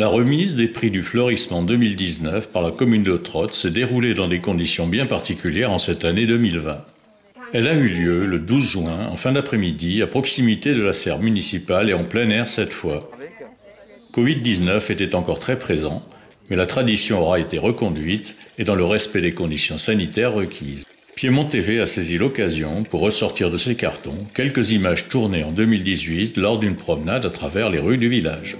La remise des prix du fleurissement 2019 par la commune de Trotz s'est déroulée dans des conditions bien particulières en cette année 2020. Elle a eu lieu le 12 juin, en fin d'après-midi, à proximité de la serre municipale et en plein air cette fois. Covid-19 était encore très présent, mais la tradition aura été reconduite et dans le respect des conditions sanitaires requises. Piémont TV a saisi l'occasion pour ressortir de ses cartons quelques images tournées en 2018 lors d'une promenade à travers les rues du village.